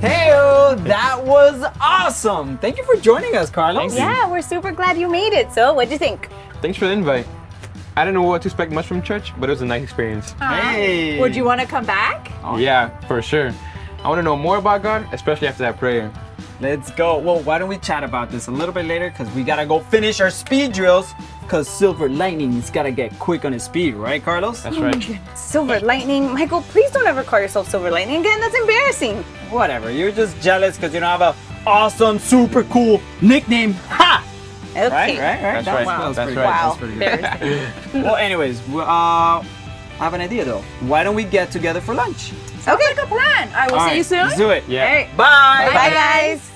Hey, that was awesome. Thank you for joining us, Carlos. Yeah, we're super glad you made it. So, what'd you think? Thanks for the invite. I didn't know what to expect much from church, but it was a nice experience. Hey. Would you want to come back? Yeah, for sure. I want to know more about God, especially after that prayer. Let's go. Well, why don't we chat about this a little bit later? Because we got to go finish our speed drills. Because Silver Lightning's got to get quick on his speed, right, Carlos? That's right. Silver Lightning. Michael, please don't ever call yourself Silver Lightning again. That's embarrassing. Whatever. You're just jealous because you don't have a awesome, super cool nickname. Ha! Okay. Right, right, right. That's right. That was That's pretty right. Wow. That's pretty good. well, anyways, uh, I have an idea though. Why don't we get together for lunch? Okay, like a plan. I will All see right, you soon. Let's do it. Yeah. All right. Bye. Bye, guys.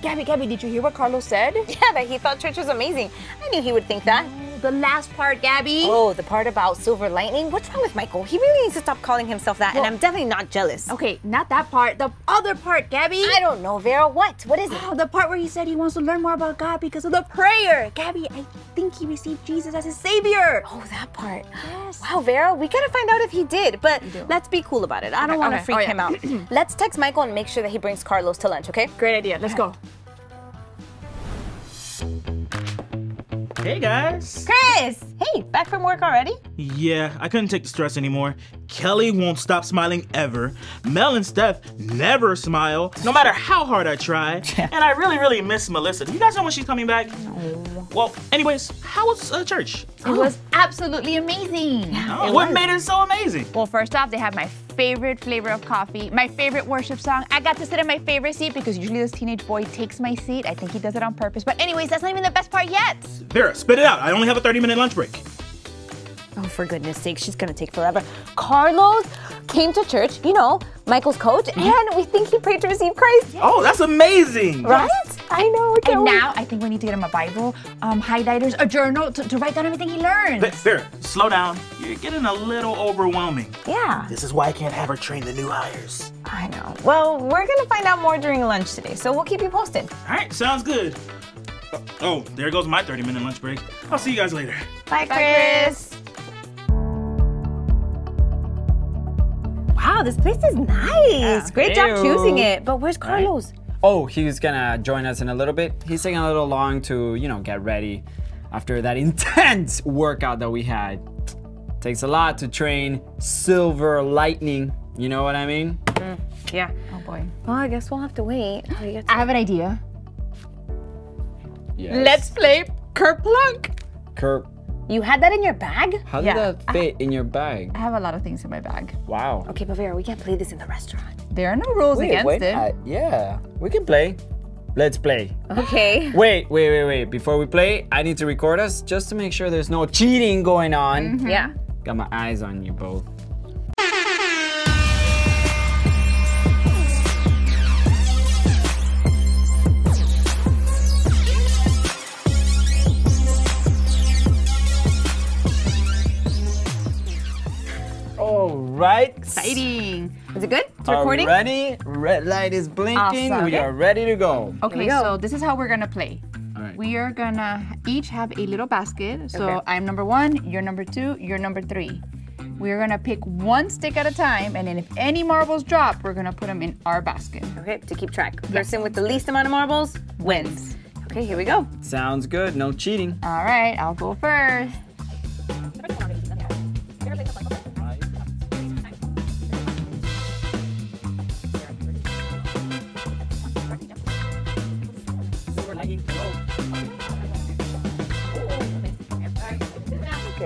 Gabby, Gabby, did you hear what Carlos said? Yeah, that he thought church was amazing. I knew he would think that. The last part, Gabby. Oh, the part about Silver Lightning? What's wrong with Michael? He really needs to stop calling himself that, and I'm definitely not jealous. Okay, not that part. The other part, Gabby. I don't know, Vera. What? What is it? Oh, the part where he said he wants to learn more about God because of the prayer. Gabby, I think he received Jesus as his savior. Oh, that part. Yes. Wow, Vera, we gotta find out if he did, but let's be cool about it. I don't Okay, want to okay. freak Oh, yeah. him out. let's text Michael and make sure that he brings Carlos to lunch, okay? Great idea. Let's go. Hey guys! Chris! Hey, back from work already? Yeah, I couldn't take the stress anymore. Kelly won't stop smiling ever. Mel and Steph never smile, no matter how hard I try. and I really, really miss Melissa. Do you guys know when she's coming back? Well, anyways, how was uh, church? It was absolutely amazing. Oh, what made it so amazing? Well, first off, they had my favorite flavor of coffee, my favorite worship song. I got to sit in my favorite seat because usually this teenage boy takes my seat. I think he does it on purpose. But anyways, that's not even the best part yet. Vera, spit it out. I only have a 30 minute lunch break. Oh, for goodness sake, she's gonna take forever. Carlos came to church, you know, Michael's coach, and we think he prayed to receive Christ. Oh, that's amazing. Right? I know. I And can't now I think we need to get him a Bible, um, highlighters, a journal to, to write down everything he learns. Ve- Vera, slow down. You're getting a little overwhelming. Yeah, This is why I can't have her train the new hires. I know. Well, we're gonna find out more during lunch today, so we'll keep you posted. All right, sounds good. Oh, Oh, there goes my 30 minute lunch break. I'll see you guys later. Bye, Chris. Wow, this place is nice. Great job choosing it. But where's Carlos? Oh, he's gonna join us in a little bit. He's taking a little long to, you know, get ready after that intense workout that we had. Takes a lot to train Silver Lightning. You know what I mean? Mm, yeah. Oh boy. Well, I guess we'll have to wait. till he I have an idea. Yes. Let's play Kerplunk. Kurt, You had that in your bag? how did Yeah. that fit in your bag? I have a lot of things in my bag. Wow. Okay, but Vera, we can't play this in the restaurant. There are no rules against wait, it. uh, yeah, we can play. Let's play. Okay. Wait, wait, wait, wait. Before we play, I need to record us just to make sure there's no cheating going on. Yeah. Got my eyes on you both. Right. Exciting. Is it good? It's recording? we ready? Red light is blinking. Awesome. We are ready to go. Okay, go. so this is how we're gonna play. All right. We are gonna each have a little basket. So Okay. I'm number one, you're number two, you're number three. We're gonna pick one stick at a time, and then if any marbles drop, we're gonna put them in our basket. Okay, to keep track. Person with the least amount of marbles wins. Okay, here we go. Sounds good. No cheating. All right, I'll go first.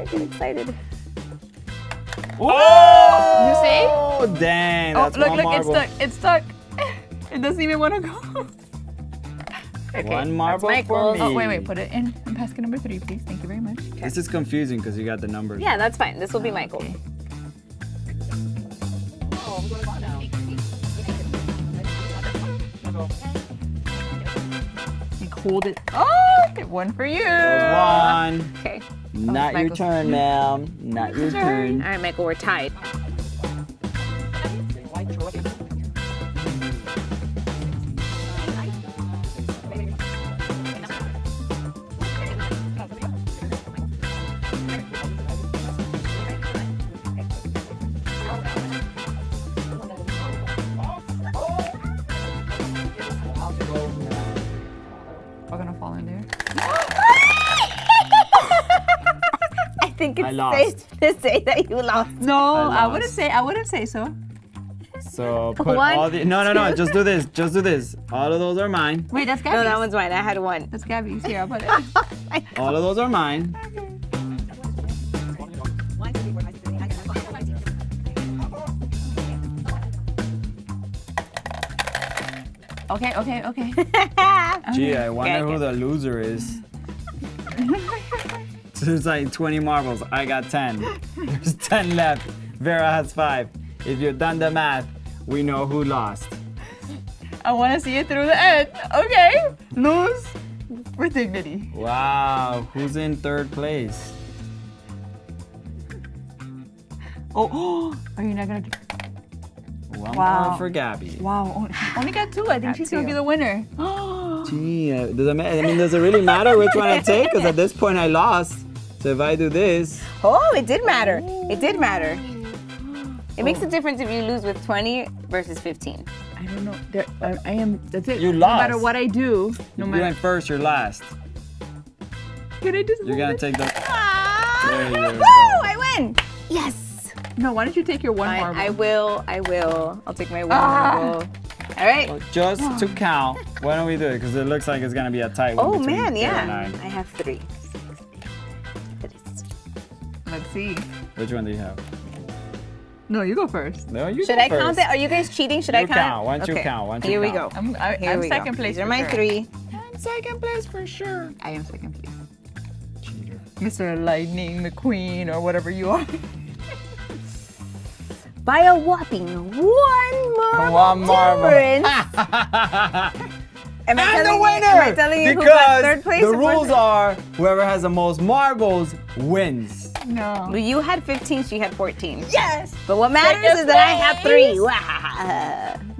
Okay, get excited. Oh! You see? Oh, dang. Oh, look, look, marble. it's stuck. It's stuck. It doesn't even want to go. One marble for me. Oh, wait, wait, put it in in basket number three, please. Thank you very much. This is confusing because you got the numbers. Yeah, that's fine. This will be Michael. Okay. Like, hold it. Oh, one for you. One. Okay. Not your turn, ma'am. Not your turn. All right, Michael, we're tied. Lost. safe to say that you lost. No, I, lost. wouldn't say. I wouldn't say so. So put One, all the no no no just do this just do this. All of those are mine. Wait, that's Gabby's. No, that one's mine. I had one. That's Gabby's. Here, I'll put it. All of those are mine. Okay, okay, okay. Gee, I wonder okay. who the loser is. There's like 20 marbles. I got 10. There's 10 left. Vera has 5. If you've done the math, we know who lost. I want to see it through the end. Okay, lose for dignity. Wow, who's in third place? Oh, are you not gonna? Do- One Wow. more for Gabby. wow, only, only got two. I think Got she's gonna be the winner. Gee, uh, does it, I mean, does it really matter which one I take? Because at this point I lost. So if I do this, Oh, it did matter. It did matter. It makes a difference if you lose with 20 versus 15. I don't know. There, I, I am. That's it. You lost. No matter what I do, no matter. you matter. went first, you're last. Can I just? You're gonna take the. Ah, There you woo. I win. Yes. No. Why don't you take your one I, marble? I will. I will. I'll take my one Ah. marble. All right. Just to count, why don't we do it? Because it looks like it's gonna be a tight one. Oh between man, yeah. I. I have three. Let's see. Which one do you have? No, you go first. No, you Should go I count first. it? Are you guys cheating? Should I count? count. Why don't you Okay. count? Why don't you Here we count? go. I'm. I, Here I'm we second go. place. These are for my sure. three. Second place for sure. I am second place. Cheater. Mr. Lightning McQueen or whatever you are. By a whopping one marble One marble. difference. Am I I'm the telling you- winner! Am I telling you who got because third place? the rules are whoever has the most marbles wins. No. Well, you had 15, she had 14. Yes. But what matters Second is that I have three.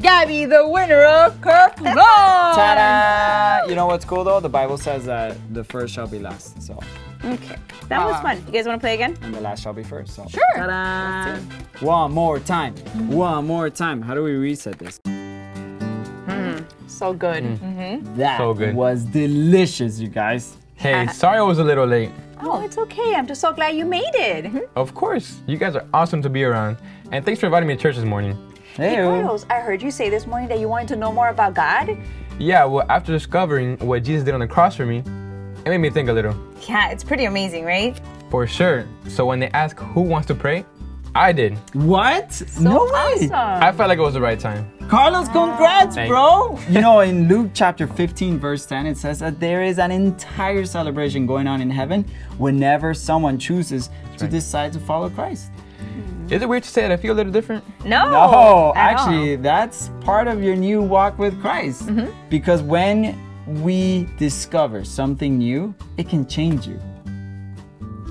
Gabby, the winner of Kerplunk. Ta-da! You know what's cool though? The Bible says that the first shall be last. So, Okay. That was ah. fun. You guys want to play again? and the last shall be first. So. Sure. Ta-da. One more time. One more time. How do we reset this? Hmm. So good. Hmm. Mm-hmm. That So good. was delicious, you guys. Hey, uh-huh. sorry I was a little late. Oh, it's okay. I'm just so glad you made it. Mm-hmm. Of course, you guys are awesome to be around. And thanks for inviting me to church this morning. Hey, oh. Carlos, I heard you say this morning that you wanted to know more about God. Yeah, well, after discovering what Jesus did on the cross for me, it made me think a little. Yeah, it's pretty amazing, right? For sure. So when they ask who wants to pray, I did. what? no way. Awesome. I felt like it was the right time. Carlos, congrats, Thank bro. You know, in Luke chapter 15, verse 10, it says that there is an entire celebration going on in heaven whenever someone chooses to right. decide to follow Christ. Hmm. Is it weird to say that I feel a little different? No. No, at actually, that's part of your new walk with Christ. Mm-hmm. Because when we discover something new, it can change you.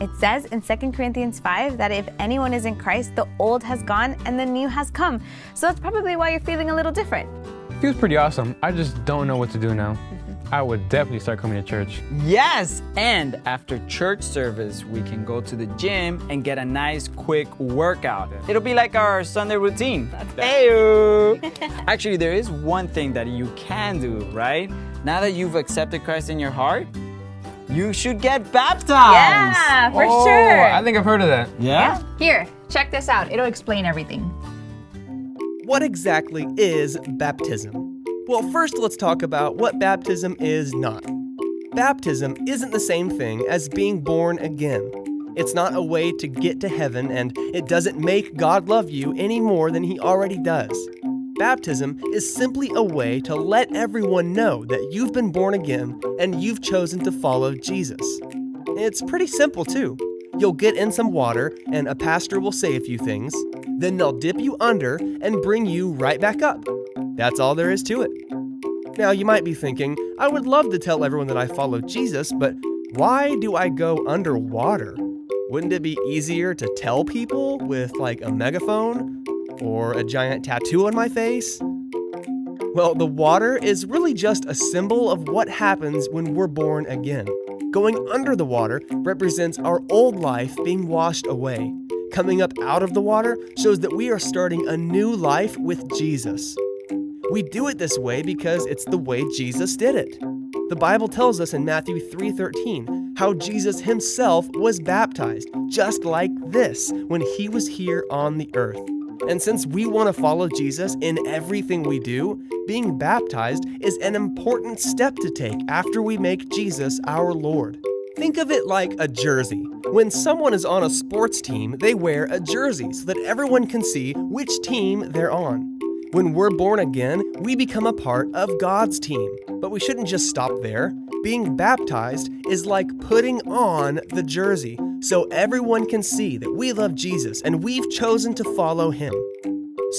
It says in 2 Corinthians 5 that if anyone is in Christ, the old has gone and the new has come. So that's probably why you're feeling a little different. Feels pretty awesome. I just don't know what to do now. Mm-hmm. I would definitely start coming to church. Yes, and after church service, we can go to the gym and get a nice quick workout. It'll be like our Sunday routine. Heyo. Actually, there is one thing that you can do, right? Now that you've accepted Christ in your heart, you should get baptized. Yeah, for oh, sure. I think I've heard of that. Yeah? Here, check this out. It'll explain everything. What exactly is baptism? Well, first let's talk about what baptism is not. Baptism isn't the same thing as being born again. It's not a way to get to heaven, and it doesn't make God love you any more than He already does. Baptism is simply a way to let everyone know that you've been born again and you've chosen to follow Jesus. It's pretty simple, too. You'll get in some water, and a pastor will say a few things. Then they'll dip you under and bring you right back up. That's all there is to it. Now, you might be thinking, I would love to tell everyone that I follow Jesus, but why do I go underwater? Wouldn't it be easier to tell people with like a megaphone or a giant tattoo on my face? Well, the water is really just a symbol of what happens when we're born again. Going under the water represents our old life being washed away. Coming up out of the water shows that we are starting a new life with Jesus. We do it this way because it's the way Jesus did it. The Bible tells us in Matthew 3:13 how Jesus himself was baptized, just like this, when he was here on the earth. And since we want to follow Jesus in everything we do, being baptized is an important step to take after we make Jesus our Lord. Think of it like a jersey. When someone is on a sports team, they wear a jersey so that everyone can see which team they're on. When we're born again, we become a part of God's team. But we shouldn't just stop there. Being baptized is like putting on the jersey so everyone can see that we love Jesus and we've chosen to follow him.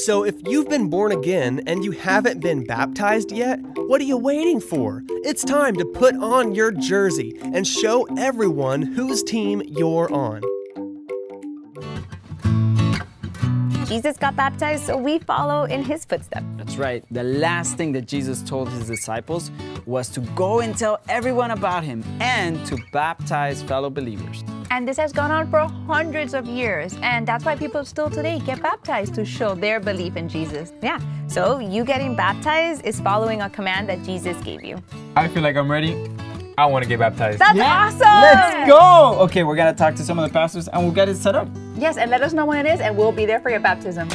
So if you've been born again and you haven't been baptized yet, what are you waiting for? It's time to put on your jersey and show everyone whose team you're on. Jesus got baptized, so we follow in his footsteps. That's right. The last thing that Jesus told his disciples was to go and tell everyone about him and to baptize fellow believers. And this has gone on for hundreds of years. And that's why people still today get baptized to show their belief in Jesus. Yeah, so you getting baptized is following a command that Jesus gave you. I feel like I'm ready. I want to get baptized. That's awesome! Let's go! Okay, we're gonna talk to some of the pastors and we'll get it set up. Yes, and let us know when it is, and we'll be there for your baptism.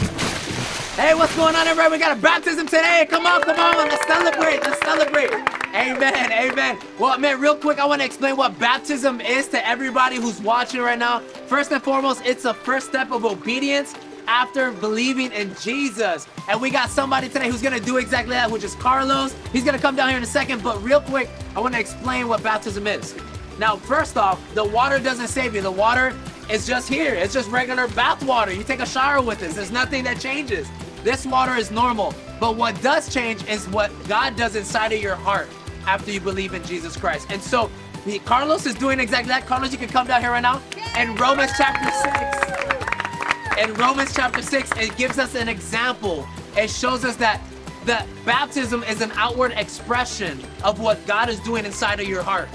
Hey, what's going on, everybody? We got a baptism today. Come on, come on. Let's celebrate. Let's celebrate. Amen. Amen. Well, man, real quick, I want to explain what baptism is to everybody who's watching right now. First and foremost, it's a first step of obedience after believing in Jesus. And we got somebody today who's going to do exactly that, which is Carlos. He's going to come down here in a second. But real quick, I want to explain what baptism is. Now, first off, the water doesn't save you. The water is just here. It's just regular bath water. You take a shower with this. There's nothing that changes. This water is normal. But what does change is what God does inside of your heart after you believe in Jesus Christ. And so the, Carlos is doing exactly that. Carlos, you can come down here right now. And Romans chapter 6, in Romans chapter 6, it gives us an example. It shows us that the baptism is an outward expression of what God is doing inside of your heart.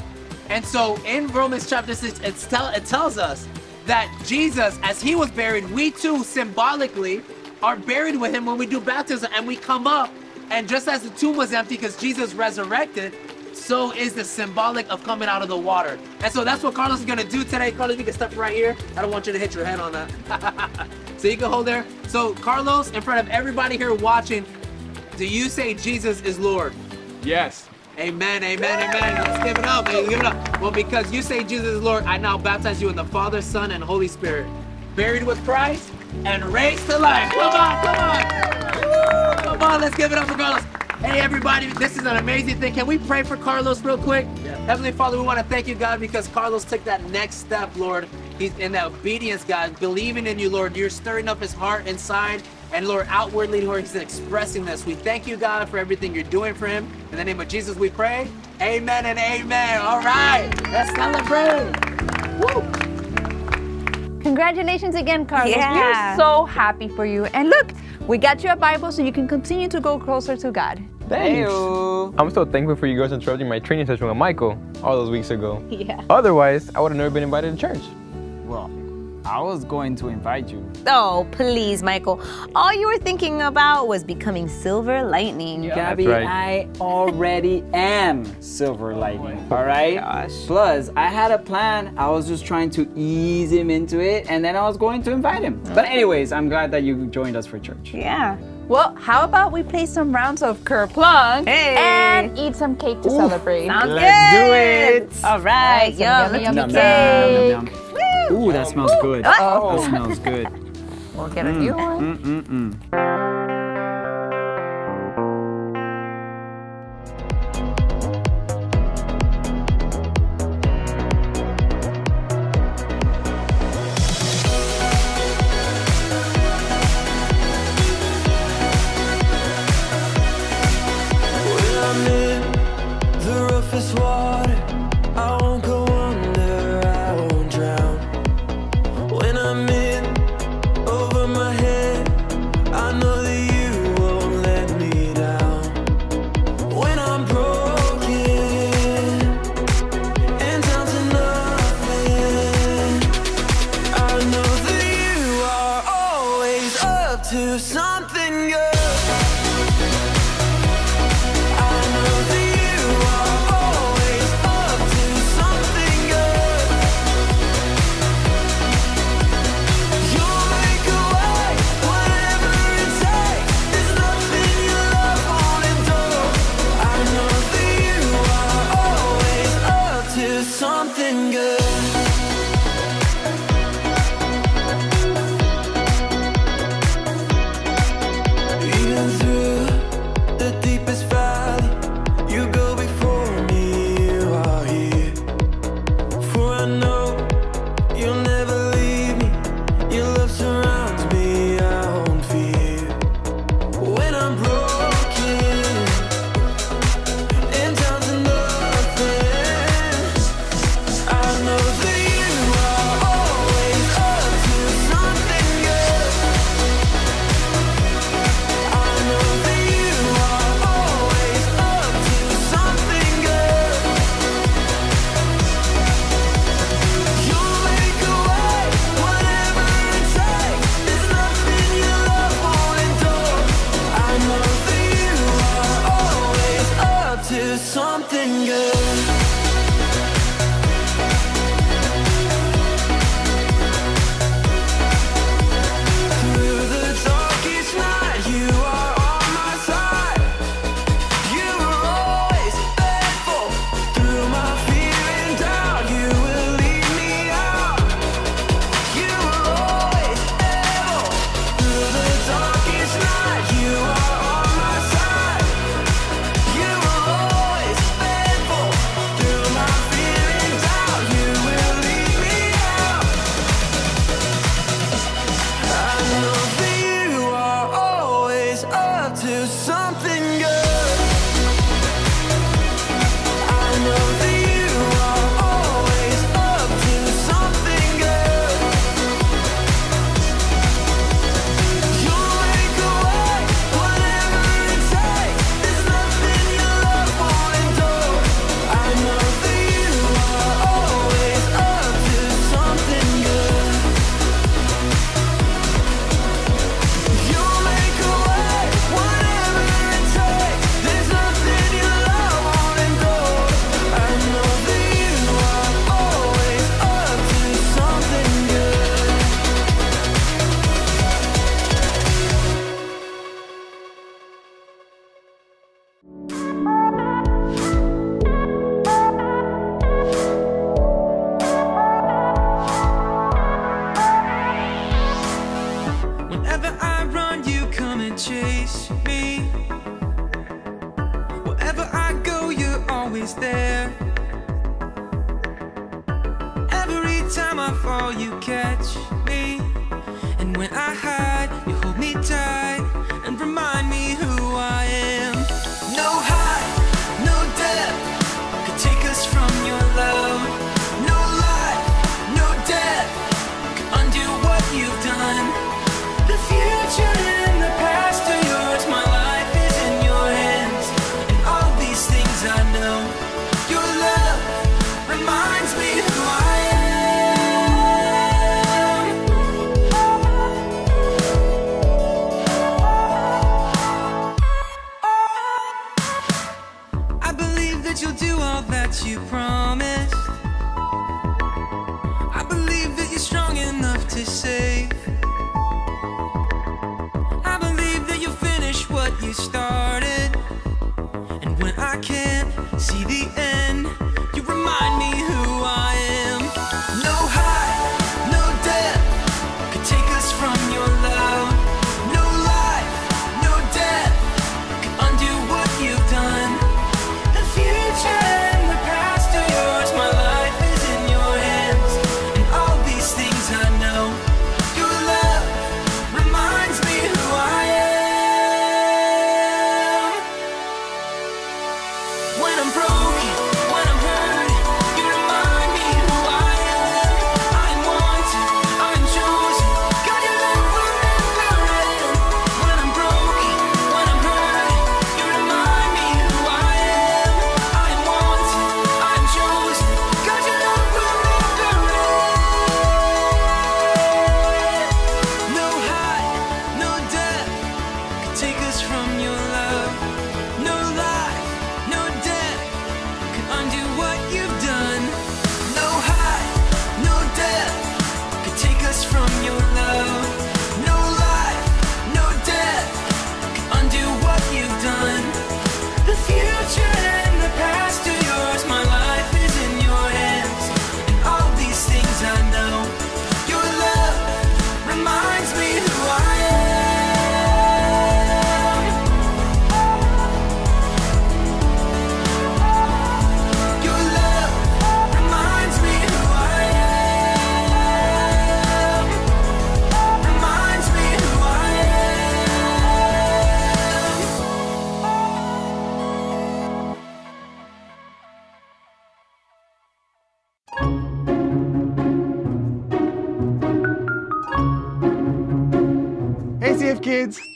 And so in Romans chapter 6, it's tell, it tells us that Jesus, as he was buried, we too symbolically are buried with him when we do baptism and we come up. And just as the tomb was empty because Jesus resurrected, so is the symbolic of coming out of the water. And so that's what Carlos is gonna do today. Carlos, you can step right here. I don't want you to hit your head on that. so you can hold there. So Carlos, in front of everybody here watching, do you say Jesus is Lord? Yes. Amen, amen, amen. Let's give it up, man. Give it up. Well, because you say Jesus is Lord, I now baptize you in the Father, Son, and Holy Spirit. Buried with Christ and race to life. Come on, come on. Come on, let's give it up for Carlos. Hey, everybody, this is an amazing thing. Can we pray for Carlos real quick? Heavenly Father, we want to thank you, God, because Carlos took that next step, Lord. He's in that obedience, God, believing in you, Lord. You're stirring up his heart inside. And Lord, outwardly, Lord, he's expressing this. We thank you, God, for everything you're doing for him. In the name of Jesus, we pray. Amen and amen. All right, let's celebrate. Woo. Congratulations again, Carlos. Yeah. We're so happy for you. And look, we got you a Bible so you can continue to go closer to God. Heyo. I'm so thankful for you guys interrupting my training session with Michael all those weeks ago. Yeah. Otherwise, I would have never been invited to church. Well, I was going to invite you. Oh, please, Michael. All you were thinking about was becoming Silver Lightning. Gabby, right. I already am Silver oh Lightning. All right. gosh. Plus, I had a plan. I was just trying to ease him into it, and then I was going to invite him. But anyways, I'm glad that you joined us for church. Yeah. Well, how about we play some rounds of Kerplunk Hey. and eat some cake to celebrate? Sounds Let's do it. All right, Some yum, yummy, yummy yummy cake. Nom, nom, nom, nom, nom. Ooh, that smells good. Uh-oh. That oh. smells good. We'll get a new mm, one. Mm-mm-mm. To something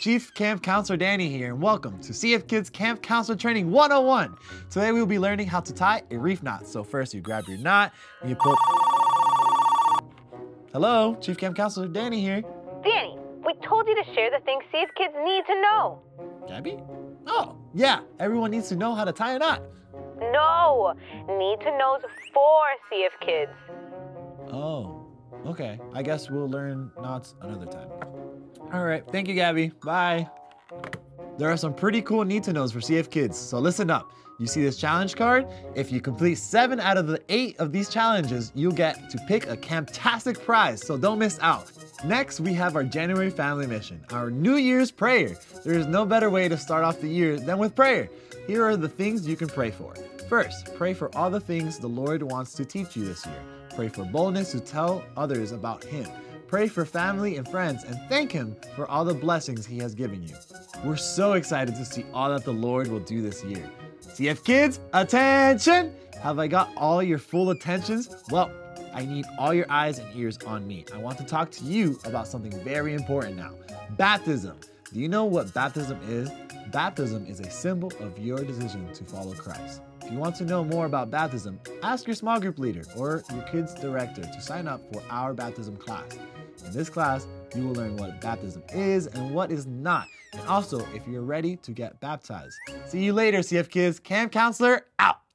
Chief Camp Counselor Danny here, and welcome to CF Kids Camp Counselor Training 101. Today we will be learning how to tie a reef knot. So first you grab your knot and you put... Hello, Chief Camp Counselor Danny here. Danny, we told you to share the things safe kids need to know. Gabby? Oh, yeah, everyone needs to know how to tie a knot. No, need to knows for CF kids. Oh, okay. I guess we'll learn knots another time. All right, thank you, Gabby. Bye. There are some pretty cool need to knows for CF kids, so listen up. You see this challenge card? If you complete seven out of the eight of these challenges, you'll get to pick a camptastic prize, so don't miss out. Next, we have our January family mission, our New Year's prayer. There is no better way to start off the year than with prayer. Here are the things you can pray for. First, pray for all the things the Lord wants to teach you this year. Pray for boldness to tell others about Him. Pray for family and friends, and thank Him for all the blessings He has given you. We're so excited to see all that the Lord will do this year. CF kids, attention! Have I got all your full attentions? Well, I need all your eyes and ears on me. I want to talk to you about something very important now baptism. Do you know what baptism is? Baptism is a symbol of your decision to follow Christ. If you want to know more about baptism, ask your small group leader or your kid's director to sign up for our baptism class. In this class, you will learn what baptism is and what is not, and also if you're ready to get baptized. See you later, CF Kids. Camp Counselor out!